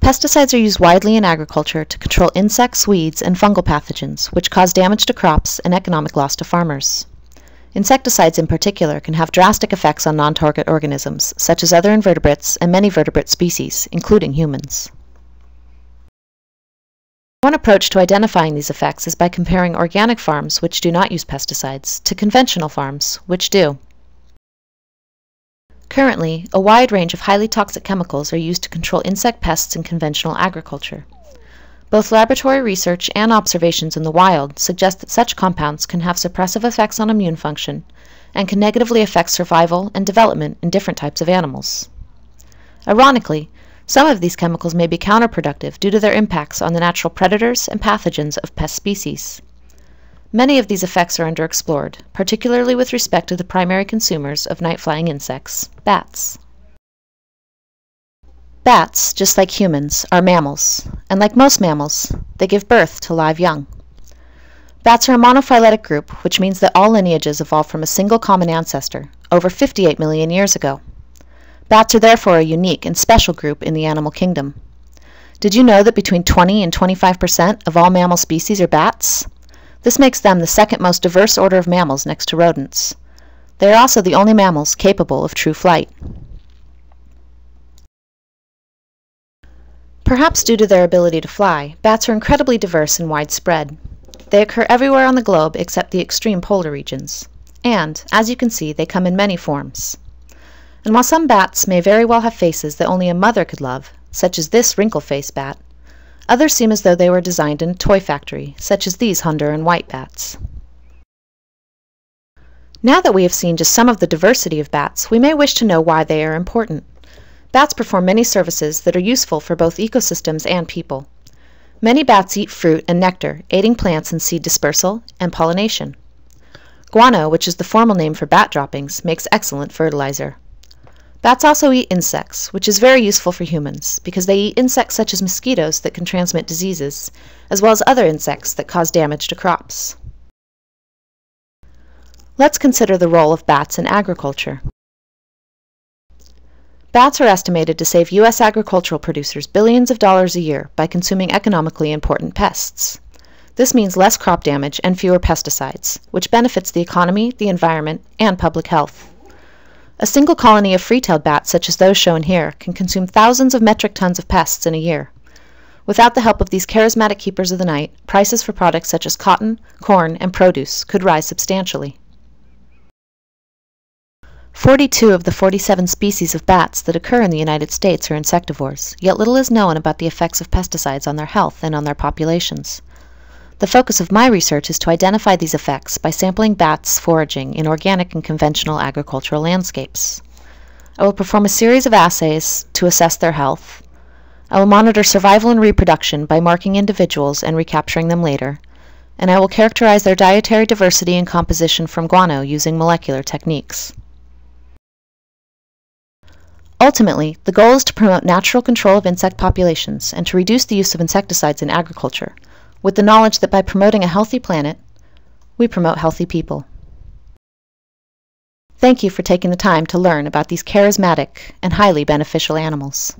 Pesticides are used widely in agriculture to control insects, weeds, and fungal pathogens, which cause damage to crops and economic loss to farmers. Insecticides in particular can have drastic effects on non-target organisms, such as other invertebrates and many vertebrate species, including humans. One approach to identifying these effects is by comparing organic farms, which do not use pesticides, to conventional farms, which do. Currently, a wide range of highly toxic chemicals are used to control insect pests in conventional agriculture. Both laboratory research and observations in the wild suggest that such compounds can have suppressive effects on immune function and can negatively affect survival and development in different types of animals. Ironically, some of these chemicals may be counterproductive due to their impacts on the natural predators and pathogens of pest species. Many of these effects are underexplored, particularly with respect to the primary consumers of night-flying insects, bats. Bats, just like humans, are mammals, and like most mammals, they give birth to live young. Bats are a monophyletic group, which means that all lineages evolved from a single common ancestor, over 58 million years ago. Bats are therefore a unique and special group in the animal kingdom. Did you know that between 20 and 25 percent of all mammal species are bats? This makes them the second most diverse order of mammals next to rodents. They are also the only mammals capable of true flight. Perhaps due to their ability to fly, bats are incredibly diverse and widespread. They occur everywhere on the globe except the extreme polar regions. And, as you can see, they come in many forms. And while some bats may very well have faces that only a mother could love, such as this wrinkle-faced bat, others seem as though they were designed in a toy factory, such as these Honduran white bats. Now that we have seen just some of the diversity of bats, we may wish to know why they are important. Bats perform many services that are useful for both ecosystems and people. Many bats eat fruit and nectar, aiding plants in seed dispersal and pollination. Guano, which is the formal name for bat droppings, makes excellent fertilizer. Bats also eat insects, which is very useful for humans, because they eat insects such as mosquitoes that can transmit diseases, as well as other insects that cause damage to crops. Let's consider the role of bats in agriculture. Bats are estimated to save U.S. agricultural producers billions of dollars a year by consuming economically important pests. This means less crop damage and fewer pesticides, which benefits the economy, the environment, and public health. A single colony of free-tailed bats, such as those shown here, can consume thousands of metric tons of pests in a year. Without the help of these charismatic keepers of the night, prices for products such as cotton, corn, and produce could rise substantially. 42 of the 47 species of bats that occur in the United States are insectivores, yet little is known about the effects of pesticides on their health and on their populations. The focus of my research is to identify these effects by sampling bats foraging in organic and conventional agricultural landscapes. I will perform a series of assays to assess their health. I will monitor survival and reproduction by marking individuals and recapturing them later, and I will characterize their dietary diversity and composition from guano using molecular techniques. Ultimately, the goal is to promote natural control of insect populations and to reduce the use of insecticides in agriculture, with the knowledge that by promoting a healthy planet, we promote healthy people. Thank you for taking the time to learn about these charismatic and highly beneficial animals.